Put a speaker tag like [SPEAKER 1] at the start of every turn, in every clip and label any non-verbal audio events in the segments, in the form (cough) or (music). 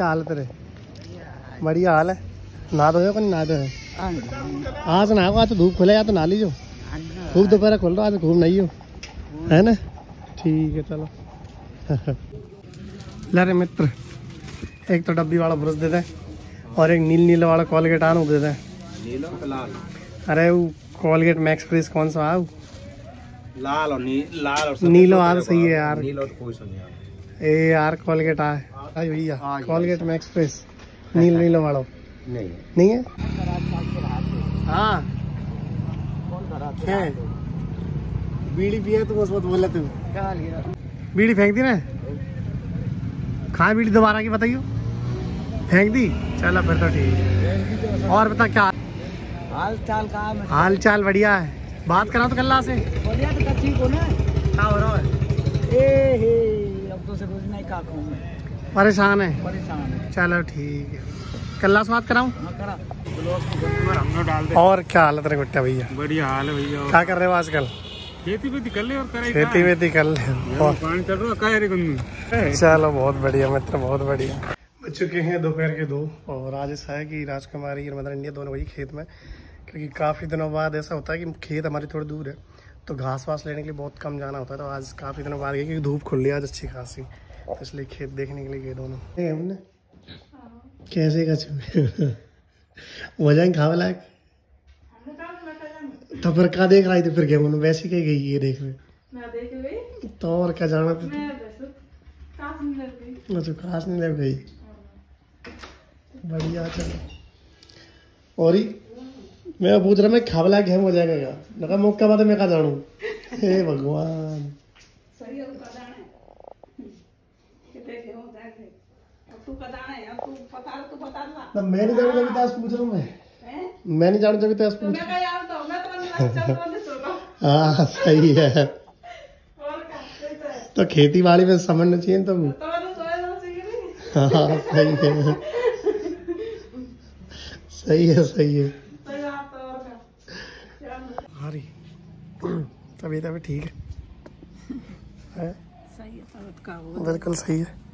[SPEAKER 1] क्या हाल है तेरे? बढ़िया हाल है। नहा दो कौन नहा दो आज नहा आज तो धूप खुले या तो नहा लीजो खूब दोपहर खोल रहा आज खूब नहीं हो। है ना? ठीक है चलो। (laughs) ले रे मित्र एक तो डब्बी वाला ब्रश दे दे और एक नील नीला वाला कॉलगेट आन दे दे। अरे वो कॉलगेट मैक्स फ्रेश कौन सा है
[SPEAKER 2] लाल और नी, लाल और
[SPEAKER 1] नीलो यार सही है यार।
[SPEAKER 2] नीलो तो कोई नहीं
[SPEAKER 1] ए यार कॉलगेट आए।
[SPEAKER 2] हाँ,
[SPEAKER 1] कॉलगेट मैक्स फ्रेश नील नीलो वाला।
[SPEAKER 2] नहीं।
[SPEAKER 1] नहीं है? हाँ। है। बीड़ी पिए तू वक्त बोले तू बीड़ी फेंक दी ना? खाए बीड़ी दोबारा की बताइयो। फेंक दी? चलो फिर तो ठीक है। और बता क्या?
[SPEAKER 2] हाल चाल का
[SPEAKER 1] हाल चाल बढ़िया है। बात करा तो कल्ला से?
[SPEAKER 2] बढ़िया तो ठीक हो ना।
[SPEAKER 1] क्या हो रहा है?
[SPEAKER 2] ए हे अब तो से रोज नहीं का कहूँ मैं
[SPEAKER 1] परेशान है?
[SPEAKER 2] परेशान है।
[SPEAKER 1] चलो ठीक है। कल्ला से बात कराऊं और क्या हालत है गुट्टा भैया?
[SPEAKER 2] बढ़िया हाल है भैया
[SPEAKER 1] क्या कर रहे हो आजकल?
[SPEAKER 2] खेती वेती कर ले और करे
[SPEAKER 1] खेती वेती कर ले। और
[SPEAKER 2] पानी चल रहा
[SPEAKER 1] बहुत बढ़िया मित्र बहुत बढ़िया। बच चुके हैं दोपहर के दो और आज ऐसा है कि राजकुमारी और मदर इंडिया दोनों वही खेत में क्योंकि काफ़ी दिनों बाद ऐसा होता है कि खेत हमारी थोड़ी दूर है तो घास वास लेने के लिए बहुत कम जाना होता है तो आज काफ़ी दिनों बाद गए क्योंकि धूप खुल रही है आज अच्छी खासी। तो इसलिए खेत देखने के लिए गए दोनों। हमने? कैसे का (laughs) वज़न खावे लायक? तो फिर का देख रही थी फिर गेम? वैसे कहीं गई ये देख रहे तो और क्या जाना था? अच्छा खास नहीं लग गई बढ़िया चलो। और ही मैं पूछ रहा मैं खावला गेम हो जाएगा क्या? मौका बाद मैं कहा जानू हे भगवान। ना मैं नहीं जानू जब पूछ रहा हूँ मैं। मैं नहीं जानू जब ताश पूछ हाँ। सही है। तो खेती बाड़ी में समझना चाहिए तुम हाँ सही है। सही है सही है। हरी। तबीयत अभी ठीक है? है बिल्कुल सही है।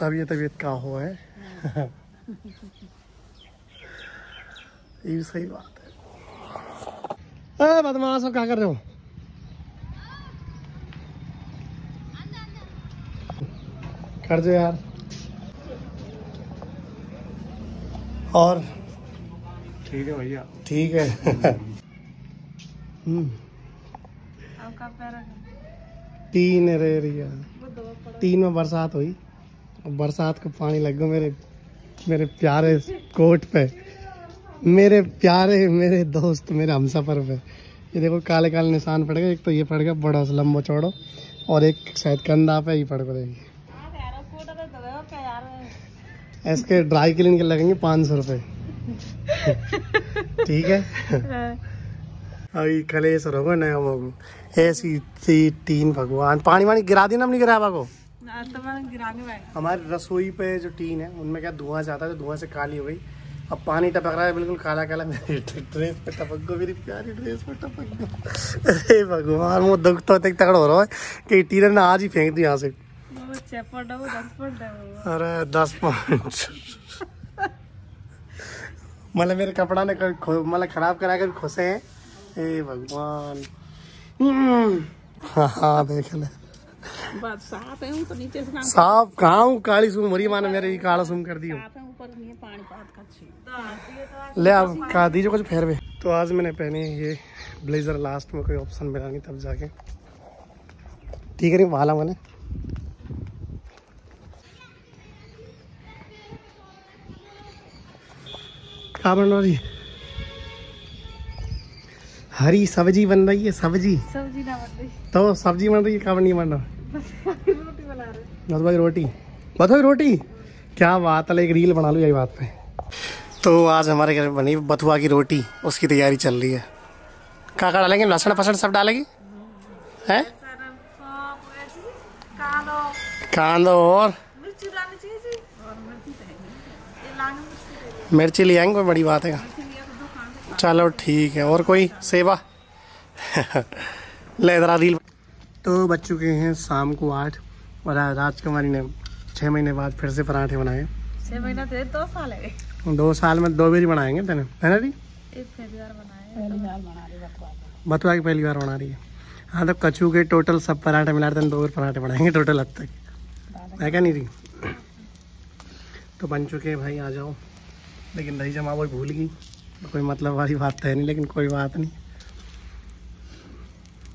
[SPEAKER 1] तबीयत तबीयत का हो है? ये भी सही बात है। अरे बदमाश हो क्या कर रहे हो? कर दो यार। और?
[SPEAKER 2] ठीक है भैया।
[SPEAKER 1] ठीक है। हम्म, तीन रे रिया तीन में बरसात हुई। बरसात को पानी लग गया मेरे मेरे प्यारे कोट पे। मेरे प्यारे मेरे दोस्त मेरे हमसफर पे। ये देखो काले काले निशान पड़ गए। एक तो ये पड़ गया बड़ा सा लंबा चौड़ो। और एक शायद कंधा पे ही पड़ पड़ेगी इसके ड्राई क्लीन के लगेंगे पाँच सौ रुपये (laughs) ठीक है। अभी कलेश होगा नया मोगू ऐसी थी टीन भगवान। पानी वानी गिरा दी ना अपनी गिरावा को? हमारी रसोई पे जो टीन है उनमें क्या धुआँ जाता है तो धुआँ से काली हो गई। अब पानी टपक रहा है बिल्कुल काला काला मेरी ड्रेस पे टपक गो मेरी प्यारी ड्रेस पे टपक गो अरे भगवान वो दुख तो इतना तगड़ हो रहा है कि टीनर ने आज ही फेंक दी यहाँ से अरे दस पाँच मतलब मेरे कपड़ा ने मतलब खराब करा कर खुशे हैं? हे। भगवान। हम्म, हाँ हाँ देख ले।
[SPEAKER 3] साफ़ है ऊपर नीचे से
[SPEAKER 1] साफ़ कहाँ हूँ? काली सुम मरी माने मेरे ये काला सुम कर दी
[SPEAKER 3] साफ़ ऊपर नहीं पानी पात का छी
[SPEAKER 1] ले अब का दीजिए कुछ फेरवे तो आज मैंने पहने ये ब्लेजर लास्ट में कोई ऑप्शन मिला नहीं तब जाके। ठीक है नहीं वाला मैंने। क्या बन रही है? हरी सब्ज़ी बन रही है सब्ज़ी।
[SPEAKER 3] सब्ज़ी ना बन रही।
[SPEAKER 1] तो सब्ज़ी बन रही है क्या नहीं बन रहा
[SPEAKER 3] रोटी बना रहे
[SPEAKER 1] बस भाई रोटी। बस भाई रोटी। क्या बात है एक रील बना लो यही बात पे। तो आज हमारे घर में बनी बथुआ की रोटी उसकी तैयारी चल रही है। क्या क्या डालेंगे? लहसुन फसन सब डालेगी? है? कांदो और?
[SPEAKER 3] मिर्ची
[SPEAKER 1] ले आएँगे कोई बड़ी बात है चलो ठीक है और कोई सेवा? ले रील। तो बच चुके हैं शाम को आठ और राजकुमारी ने छः महीने बाद फिर से पराठे बनाए।
[SPEAKER 3] छह महीना थे दो साल है।
[SPEAKER 1] दो साल में दो बारी बनाएँगे तेने है ना जी?
[SPEAKER 3] बार
[SPEAKER 2] बार रही बतवा के।
[SPEAKER 1] पहली बार बना रही है। हाँ तो कछू के टोटल सब पराठे मिला दें दो और पराठे बनाएँगे टोटल अब तक। है क्या नहीं रही तो बन चुके हैं भाई आ जाओ। लेकिन दही जमा वो भूल गई। तो कोई मतलब वाली बात तो है नहीं लेकिन कोई बात नहीं।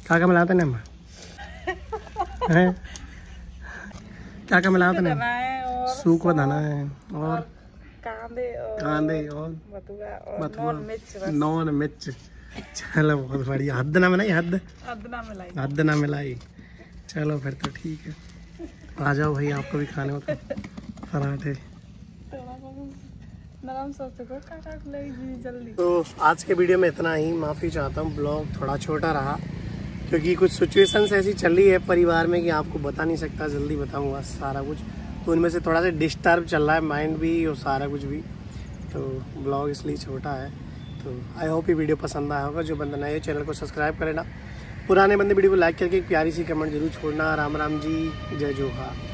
[SPEAKER 1] क्या क्या मिलाते हैं (laughs) हैं? क्या क्या मिलाते
[SPEAKER 3] और
[SPEAKER 1] सूख धना है और
[SPEAKER 3] कांदे और
[SPEAKER 1] कांदे और
[SPEAKER 3] बथुआ नॉन मिर्च
[SPEAKER 1] चलो बहुत बढ़िया। हद ना मिलाई हद?
[SPEAKER 3] अदना मिलाई।
[SPEAKER 1] हद ना मिलाई। चलो फिर तो ठीक है। आ जाओ भाई आपको भी खाने हो तो पराठे
[SPEAKER 3] नरम सोचते को काका खुलेगी जल्दी
[SPEAKER 1] तो आज के वीडियो में इतना ही। माफ़ी चाहता हूँ, ब्लॉग थोड़ा छोटा रहा, क्योंकि कुछ सिचुएशंस ऐसी चल रही है परिवार में कि आपको बता नहीं सकता, जल्दी बताऊँगा सारा कुछ। तो उनमें से थोड़ा सा डिस्टर्ब चल रहा है माइंड भी और सारा कुछ भी। तो ब्लॉग इसलिए छोटा है। तो आई होप ये वीडियो पसंद आया होगा। जो बंदा नए चैनल को सब्सक्राइब करे ना। पुराने बंदे वीडियो को लाइक करके प्यारी सी कमेंट ज़रूर छोड़ना। राम राम जी, जय जोहार।